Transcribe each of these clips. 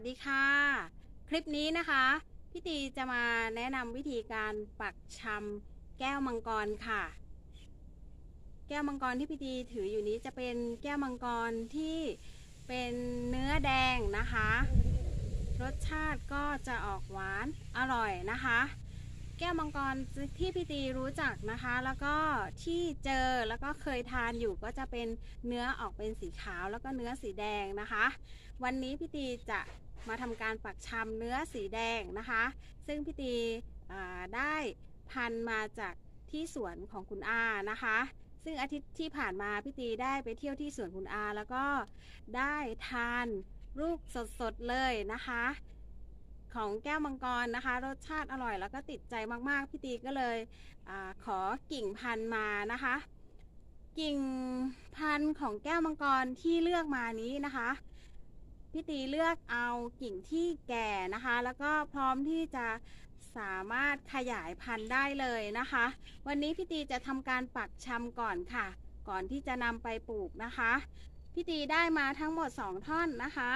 วัสดีค่ะ คลิปนี้นะคะพี่ตีจะมาแนะนำวิธีการปักชำแก้วมังกรค่ะ แก้วมังกรที่พี่ตีถืออยู่นี้จะเป็นแก้วมังกรที่เป็นเนื้อแดงนะคะ รสชาติก็จะออกหวานอร่อยนะคะ แก้วมังกรที่พี่ตีรู้จักนะคะ แล้วก็ที่เจอแล้วก็เคยทานอยู่ก็จะเป็นเนื้อออกเป็นสีขาวแล้วก็เนื้อสีแดงนะคะ วันนี้พี่ตีจะ มาทำการปักชำเนื้อสีแดงนะคะ ซึ่งพี่ตีได้พันมาจากที่สวนของคุณอานะคะ ซึ่งอาทิตย์ที่ผ่านมาพี่ตีได้ไปเที่ยวที่สวนคุณอา แล้วก็ได้ทานลูกสดๆเลยนะคะ ของแก้วมังกรนะคะ รสชาติอร่อยแล้วก็ติดใจมากๆพี่ตีก็เลยอขอกิ่งพันธุ์มานะคะ กิ่งพันธุ์ของแก้วมังกรที่เลือกมานี้นะคะ พี่ตีเลือกเอากิ่งที่แก่นะคะ แล้วก็พร้อมที่จะสามารถขยายพันธุ์ได้เลยนะคะ วันนี้พี่ตีจะทำการปักชำก่อนค่ะ ก่อนที่จะนำไปปลูกนะคะพี่ตีได้มาทั้งหมด 2 ท่อนนะคะ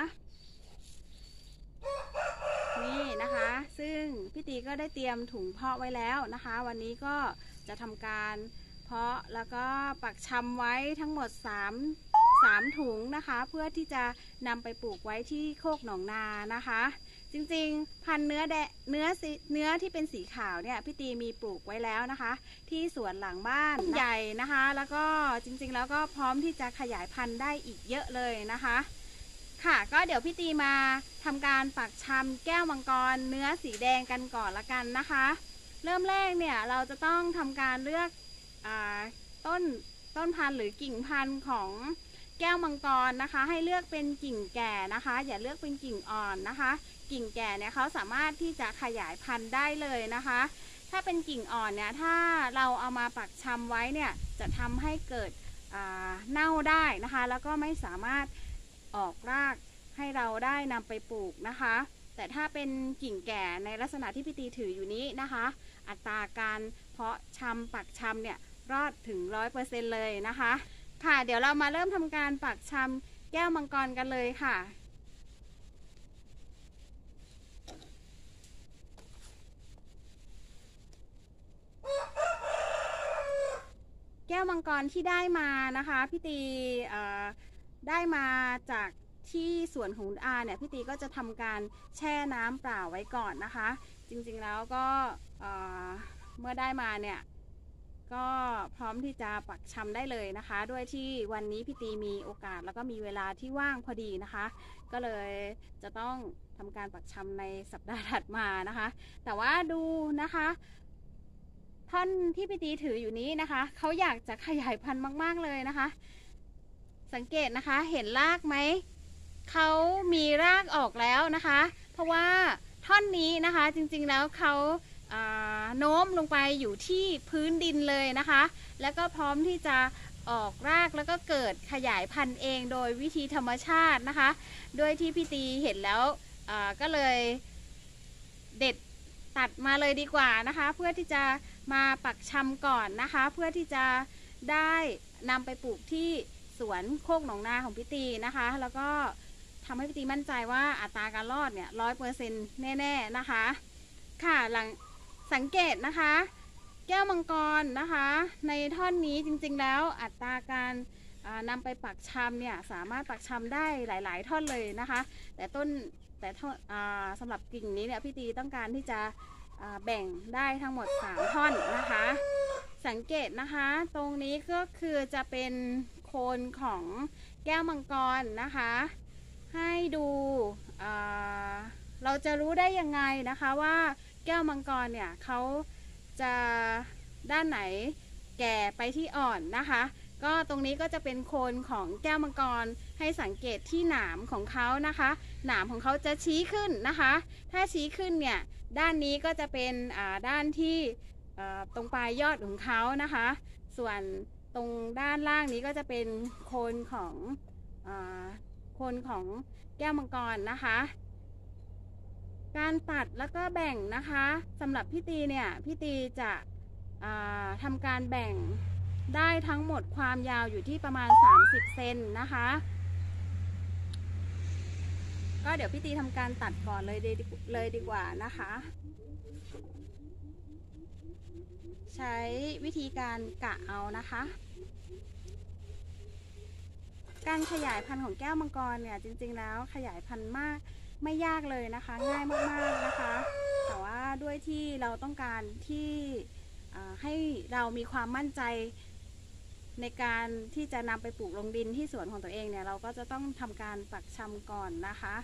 นี่นะคะ ซึ่งพี่ตีก็ได้เตรียมถุงเพาะไว้แล้วนะคะ วันนี้ก็จะทำการเพาะแล้วก็ปักชำไว้ทั้งหมด 3 3 ถุงนะคะ เพื่อที่จะนำไปปลูกไว้ที่โคกหนองนานะคะ จริงๆ พันเนื้อแดเนื้อเนื้อที่เป็นสีขาวเนี่ยพี่ตีมีปลูกไว้แล้วนะคะ ที่สวนหลังบ้านใหญ่นะคะ แล้วก็จริงๆ แล้วก็พร้อมที่จะขยายพันธุ์ได้อีกเยอะเลยนะคะ ค่ะก็เดี๋ยวพี่ตีมาทำการปักชำแก้วมังกร เนื้อสีแดงกันก่อนละกันนะคะ เริ่มแรกเนี่ยเราจะต้องทำการเลือกอต้นต้นพันธุ์หรือกิ่งพันธุ์ของ แก้วมังกรนะคะ ให้เลือกเป็นกิ่งแก่นะคะ อย่าเลือกเป็นกิ่งอ่อนนะคะ กิ่งแก่เนี่ยเขาสามารถที่จะขยายพันธุ์ได้เลยนะคะ ถ้าเป็นกิ่งอ่อนเนี่ยถ้าเราเอามาปักชำไว้เนี่ยจะทำให้เกิดเน่าได้นะคะ แล้วก็ไม่สามารถออกรากให้เราได้นำไปปลูกนะคะ แต่ถ้าเป็นกิ่งแก่ในลักษณะที่พี่ตีถืออยู่นี้นะคะ อัตราการเพาะชำปักชำเนี่ยรอดถึงร้อยเปอร์เซ็นต์เลยนะคะ ค่ะ เดี๋ยวเรามาเริ่มทำการปักชำแก้วมังกรกันเลยค่ะแก้วมังกรที่ได้มานะคะ พี่ตีได้มาจากที่สวนของอาเนี่ยพี่ตีก็จะทำการแช่น้ำเปล่าไว้ก่อนนะคะ จริงๆแล้วก็เมื่อได้มาเนี่ย ก็พร้อมที่จะปักชำได้เลยนะคะ ด้วยที่วันนี้พี่ตีมีโอกาสแล้วก็มีเวลาที่ว่างพอดีนะคะ ก็เลยจะต้องทำการปักชำในสัปดาห์ถัดมานะคะ แต่ว่าดูนะคะท่อนที่พี่ตีถืออยู่นี้นะคะเขาอยากจะขยายพันธุ์มาก ๆเลยนะคะ สังเกตนะคะเห็นรากไหมเขามีรากออกแล้วนะคะ เพราะว่าท่อนนี้นะคะจริงๆแล้วเขา โน้มลงไปอยู่ที่พื้นดินเลยนะคะ แล้วก็พร้อมที่จะออกรากแล้วก็เกิดขยายพันธุ์เองโดยวิธีธรรมชาตินะคะโดยที่พี่ตีเห็นแล้วก็เลยเด็ดตัดมาเลยดีกว่านะคะ เพื่อที่จะมาปักชำก่อนนะคะ เพื่อที่จะได้นำไปปลูกที่สวนโคกหนองนาของพี่ตีนะคะ แล้วก็ทำให้พี่ตีมั่นใจว่าอัตราการรอดเนี่ยร้อยเปอร์เซ็นต์แน่ ๆ นะคะ ค่ะหลัง สังเกตนะคะ แก้วมังกรนะคะ ในท่อนนี้จริงๆแล้วอัตราการนำไปปักชำเนี่ยสามารถปักชำได้หลาย ๆ ท่อนเลยนะคะ แต่ต้นแต่สำหรับกิ่งนี้เนี่ยพี่ตีต้องการที่จะแบ่งได้ทั้งหมด 3 ท่อนนะคะ สังเกตนะคะตรงนี้ก็คือจะเป็นโคนของแก้วมังกรนะคะ ให้ดูเราจะรู้ได้ยังไงนะคะว่า แก้วมังกรเนี่ยเขาจะด้านไหนแก่ไปที่อ่อนนะคะ ก็ตรงนี้ก็จะเป็นโคนของแก้วมังกรให้สังเกตที่หนามของเขานะคะหนามของเขาจะชี้ขึ้นนะคะ ถ้าชี้ขึ้นเนี่ยด้านนี้ก็จะเป็นด้านที่ตรงปลายยอดของเขานะคะ ส่วนตรงด้านล่างนี้ก็จะเป็นโคนของโคนของแก้วมังกรนะคะ การตัดแล้วก็แบ่งนะคะสำหรับพี่ตีเนี่ยพี่ตีจะทำการแบ่งได้ทั้งหมดความยาวอยู่ที่ประมาณ 30 เซนนะคะ ก็เดี๋ยวพี่ตีทำการตัดก่อนเลยดีเลยดีกว่านะคะ ใช้วิธีการกะเอานะคะ การขยายพันธุ์ของแก้วมังกรเนี่ยจริงๆแล้วขยายพันธุ์มาก ไม่ยากเลยนะคะ ง่ายมากๆนะคะ แต่ว่าด้วยที่เราต้องการที่ให้เรามีความมั่นใจในการที่จะนำไปปลูกลงดินที่สวนของตัวเองเนี่ย เราก็จะต้องทำการปักชำก่อนนะคะ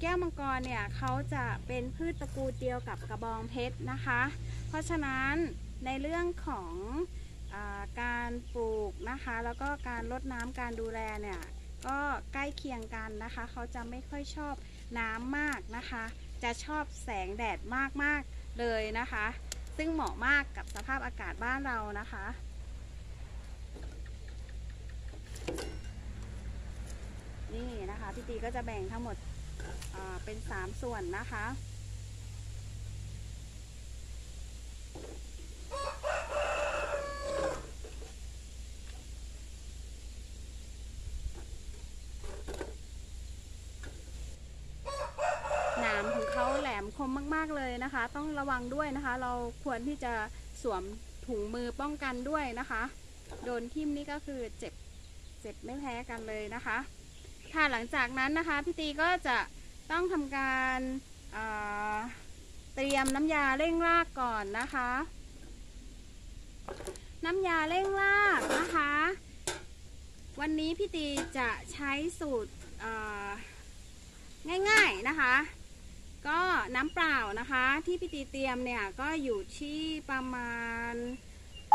แก้วมังกรเนี่ยเขาจะเป็นพืชตระกูลเดียวกับกระบองเพชรนะคะ เพราะฉะนั้นในเรื่องของอาการปลูกนะคะ แล้วก็การรดน้ำการดูแลเนี่ยก็ใกล้เคียงกันนะคะ เขาจะไม่ค่อยชอบน้ำมากนะคะ จะชอบแสงแดดมากๆเลยนะคะ ซึ่งเหมาะมากกับสภาพอากาศบ้านเรานะคะนี่นะคะพี่ตีก็จะแบ่งทั้งหมด อ่าเป็น3ส่วนนะคะ หนามของเขาแหลมคมมาก ๆ เลยนะคะ ต้องระวังด้วยนะคะ เราควรที่จะสวมถุงมือป้องกันด้วยนะคะ โดนทิ่มนี่ก็คือเจ็บ เจ็บไม่แพ้กันเลยนะคะ ค่ะหลังจากนั้นนะคะพี่ตีก็จะต้องทำการเตรียมน้ำยาเร่งรากก่อนนะคะ น้ำยาเร่งรากนะคะ วันนี้พี่ตีจะใช้สูตรง่ายๆนะคะ ก็น้ำเปล่านะคะ ที่พี่ตีเตรียมเนี่ยก็อยู่ที่ประมาณ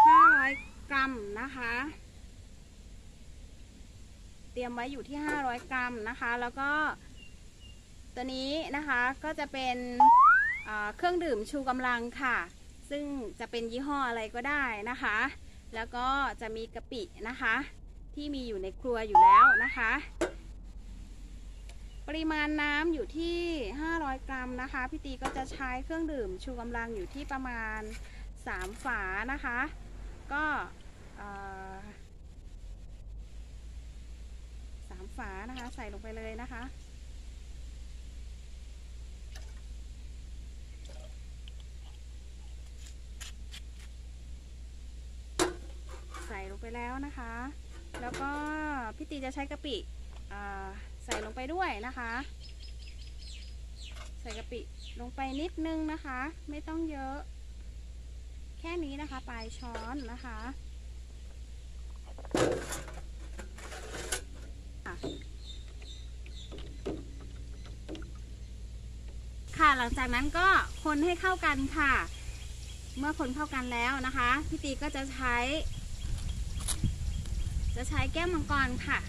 500 กรัมนะคะ เตรียมไว้อยู่ที่ 500 กรัมนะคะ แล้วก็ตัวนี้นะคะก็จะเป็นเครื่องดื่มชูกำลังค่ะ ซึ่งจะเป็นยี่ห้ออะไรก็ได้นะคะ แล้วก็จะมีกะปินะคะ ที่มีอยู่ในครัวอยู่แล้วนะคะ ปริมาณน้ำอยู่ที่ 500 กรัมนะคะ พี่ตีก็จะใช้เครื่องดื่มชูกำลังอยู่ที่ประมาณ 3 ฝานะคะ ก็เอ่อสามฝานะคะ ใส่ลงไปเลยนะคะ ใส่ลงไปแล้วนะคะ แล้วก็พี่ตีจะใช้กะปิใส่ลงไปด้วยนะคะ ใส่กะปิลงไปนิดนึงนะคะ ไม่ต้องเยอะ แค่นี้นะคะ ปลายช้อนนะคะค่ะ หลังจากนั้นก็คนให้เข้ากันค่ะ เมื่อคนเข้ากันแล้วนะคะพี่ตีก็จะใช้ จะใช้แก้วมังกรค่ะ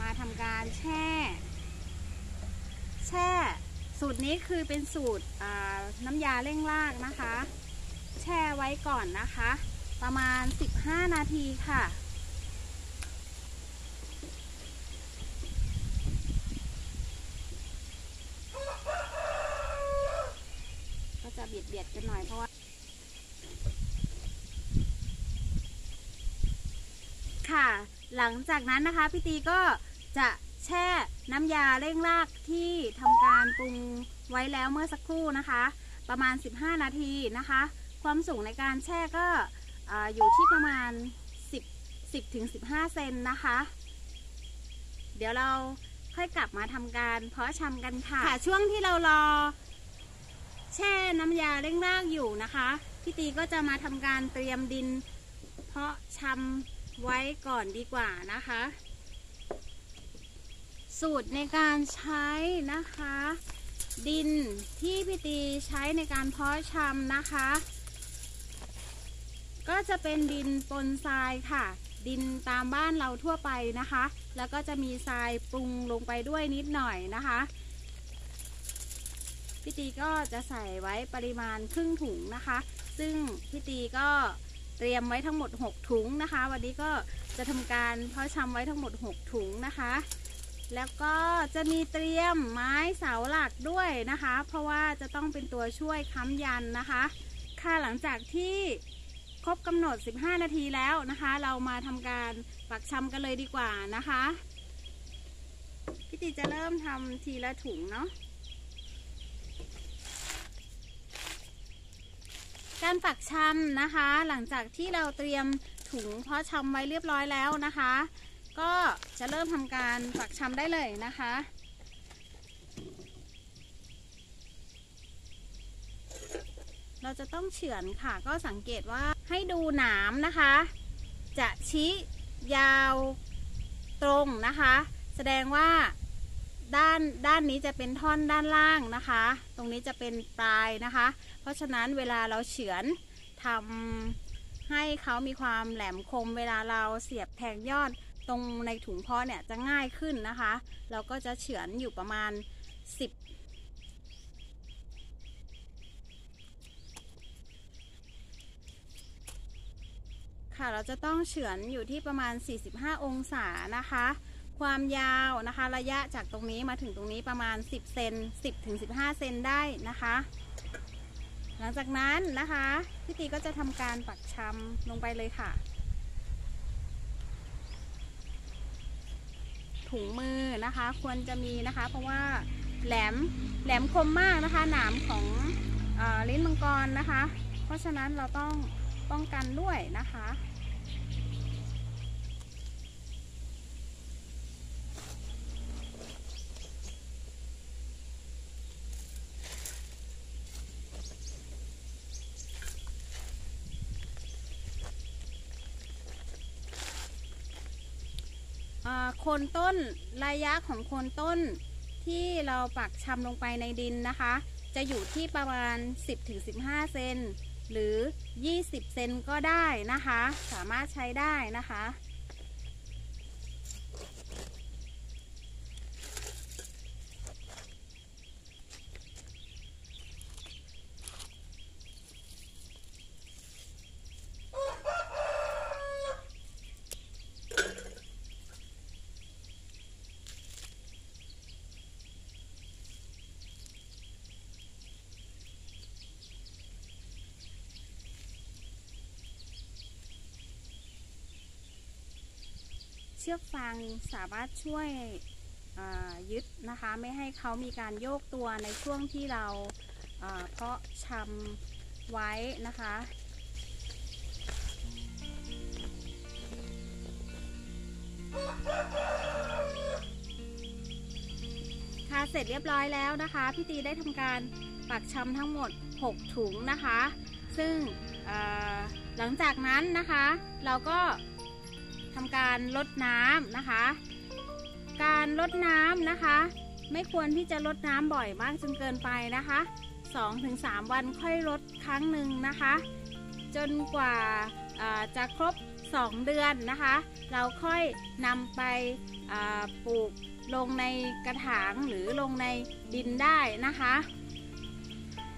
มาทำการแช่ แช่ สูตรนี้คือเป็นสูตรน้ำยาเร่งรากนะคะ แช่ไว้ก่อนนะคะ ประมาณ 15 นาทีค่ะ ก็จะ เบียดกันหน่อยเพราะว่า ค่ะ หลังจากนั้นนะคะพี่ตีก็จะแช่น้ำยาเร่งรากที่ทำการปรุงไว้แล้วเมื่อสักครู่นะคะ ประมาณ 15 นาทีนะคะ ความสูงในการแช่ก็ออยู่ที่ประมาณ 10 10ถึง15 เซนนะคะ เดี๋ยวเราค่อยกลับมาทำการเพาะชำกันค่ะค่ะ ช่วงที่เรารอ แช่น้ำยาเร่งรากอยู่นะคะพี่ตีก็จะมาทำการเตรียมดิน เพาะชำไว้ก่อนดีกว่านะคะ สูตรในการใช้นะคะ ดินที่พี่ตีใช้ในการเพาะชำนะคะ ก็จะเป็นดินปนทรายค่ะ ดินตามบ้านเราทั่วไปนะคะ แล้วก็จะมีทรายปรุงลงไปด้วยนิดหน่อยนะคะ พี่ตีก็จะใส่ไว้ปริมาณครึ่งถุงนะคะ ซึ่งพี่ตีก็เตรียมไว้ทั้งหมด 6 ถุงนะคะ วันนี้ก็จะทำการเพาะชำไว้ทั้งหมด 6 ถุงนะคะ แล้วก็จะมีเตรียมไม้เสาหลักด้วยนะคะ เพราะว่าจะต้องเป็นตัวช่วยค้ำยันนะคะ ค่ะหลังจากที่ครบกำหนด 15 นาทีแล้วนะคะ เรามาทำการปักชำกันเลยดีกว่านะคะ พี่ตีจะเริ่มทำทีละถุงเนาะ การปักชำนะคะ หลังจากที่เราเตรียมถุงเพาะชำไว้เรียบร้อยแล้วนะคะ ก็จะเริ่มทำการปักชำได้เลยนะคะเราจะต้องเฉือนค่ะ ก็สังเกตว่าให้ดูหนามนะคะ จะชี้ยาวตรงนะคะ แสดงว่า ด้านด้านนี้จะเป็นท่อนด้านล่างนะคะ ตรงนี้จะเป็นปลายนะคะ เพราะฉะนั้นเวลาเราเฉือนทำให้เขามีความแหลมคม เวลาเราเสียบแทงยอดตรงในถุงเพาะเนี่ยจะง่ายขึ้นนะคะ เราก็จะเฉือนอยู่ประมาณ 10 ค่ะเราจะต้องเฉือนอยู่ที่ประมาณ 45 องศานะคะ ความยาวนะคะ ระยะจากตรงนี้มาถึงตรงนี้ประมาณ 10 เซน10ถึง15 เซนได้นะคะ หลังจากนั้นนะคะพี่ตีก็จะทำการปักชำลงไปเลยค่ะ ถุงมือนะคะควรจะมีนะคะ เพราะว่าแหลมแหลมคมมากนะคะ หนามของอลิ้นมังกรนะคะ เพราะฉะนั้นเราต้องป้องกันด้วยนะคะ โคนต้นระยะของโคนต้นที่เราปักชำลงไปในดินนะคะ จะอยู่ที่ประมาณ 10-15 เซนหรือ 20 เซนก็ได้นะคะ สามารถใช้ได้นะคะ เชือกฟางสามารถช่วยยึดนะคะ ไม่ให้เขามีการโยกตัวในช่วงที่เราเพาะชำไว้นะคะค่ะเสร็จเรียบร้อยแล้วนะคะพี่ตีได้ทำการปักชำทั้งหมด 6 ถุงนะคะ ซึ่งหลังจากนั้นนะคะ เราก็ ทำการลดน้ำนะคะ การลดน้ำนะคะ ไม่ควรที่จะลดน้ำบ่อยมากจนเกินไปนะคะ 2-3 วันค่อยลดครั้งหนึ่งนะคะ จนกว่าจะครบ 2 เดือนนะคะ เราค่อยนำไปปลูกลงในกระถางหรือลงในดินได้นะคะ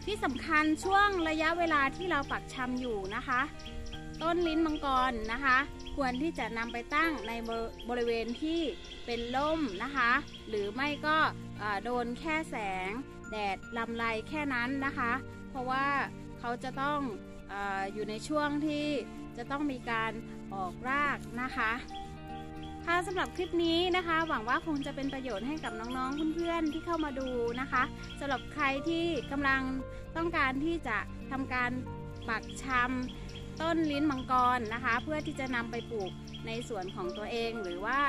ที่สำคัญช่วงระยะเวลาที่เราปักชำอยู่นะคะ ต้นลิ้นมังกรนะคะ ควรที่จะนำไปตั้งในบริเวณที่เป็นร่มนะคะ หรือไม่ก็โดนแค่แสง แดดลำไรแค่นั้นนะคะ เพราะว่าเขาจะต้องออยู่ในช่วงที่จะต้องมีการออกรากนะคะค่ะสำหรับคลิปนี้นะคะ หวังว่าคงจะเป็นประโยชน์ให้กับน้องๆเพื่อนๆที่เข้ามาดูนะคะสำหรับใครที่กำลังต้องการที่จะทำการปักชำ ต้นลิ้นมังกรนะคะ เพื่อที่จะนำไปปลูกในสวนของตัวเองหรือว่า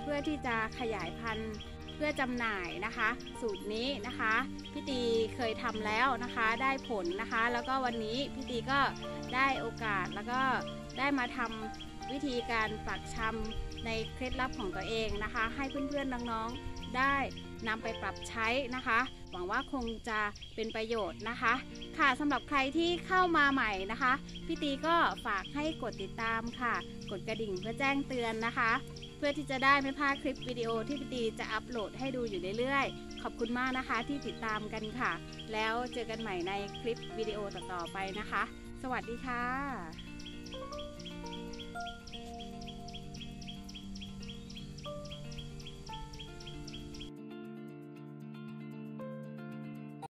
เพื่อที่จะขยายพันธุ์เพื่อจำหน่ายนะคะ สูตรนี้นะคะพี่ตีเคยทำแล้วนะคะได้ผลนะคะ แล้วก็วันนี้พี่ตีก็ได้โอกาสแล้วก็ได้มาทำวิธีการปักชำในเคล็ดลับของตัวเองนะคะ ให้เพื่อนๆน้องๆได้นำไปปรับใช้นะคะ วังว่าคงจะเป็นประโยชน์นะคะ ค่ะสำหรับใครที่เข้ามาใหม่นะคะพี่ตีก็ฝากให้กดติดตามค่ะ กดกระดิ่งเพื่อแจ้งเตือนนะคะ เพื่อที่จะได้ไม่พลาดคลิปวิดีโอที่พี่ตีจะอัปโหลดให้ดูอยู่เรื่อยๆ ขอบคุณมากนะคะที่ติดตามกันค่ะ แล้วเจอกันใหม่ในคลิปวิดีโอต่อๆไปนะคะ สวัสดีค่ะ